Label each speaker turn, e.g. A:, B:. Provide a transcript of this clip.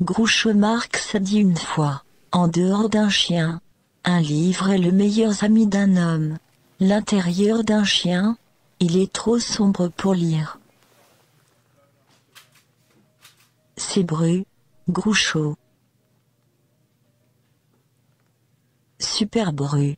A: Groucho Marx a dit une fois, en dehors d'un chien, un livre est le meilleur ami d'un homme. L'intérieur d'un chien, il est trop sombre pour lire. C'est Bru, Groucho. Super Bru.